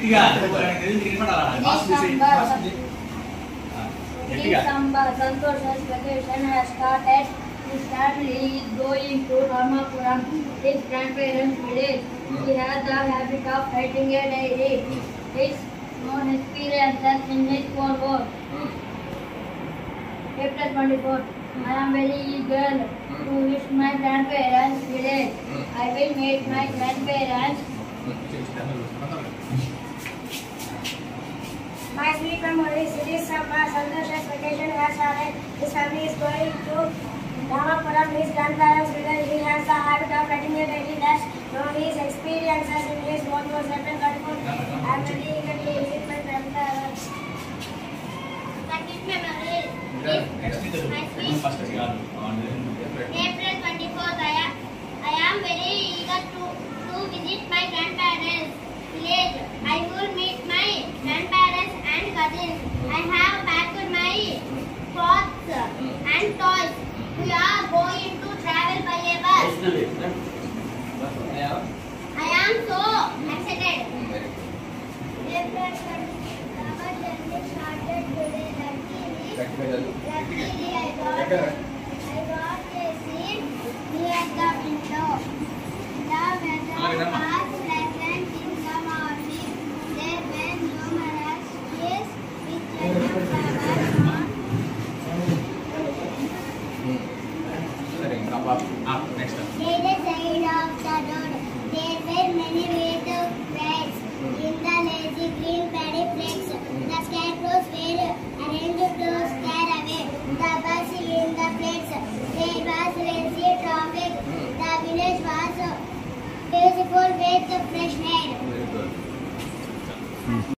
గట్టిగా December, Santosh has vacation has started. He started, he is going to Ramapuram, his grandparents' village. He has the habit of writing a diary. His own experiences in his own work. Chapter 24. I am very eager to reach my grandparents' village. I will meet my grandparents. Ashley from Holy Series Sabha Sandra Transportation has started. His family is going to Ramapuram. His grandparents because he has the habit of writing a daily dash. From his experiences in his work was ever helpful. I am very eager to visit my grandparents. Thank you, memory. My sweet. I have packed my clothes and toys. We are going to travel by a bus. I am so excited. Luckily, I got, I got a seat near the up, up, up. Next up. side of the road, there were many ways of rats in the lazy green paddy flakes. The scarecrows were arranged to scare away the bugs in the flakes. There was lazy traffic. The village was beautiful with fresh air.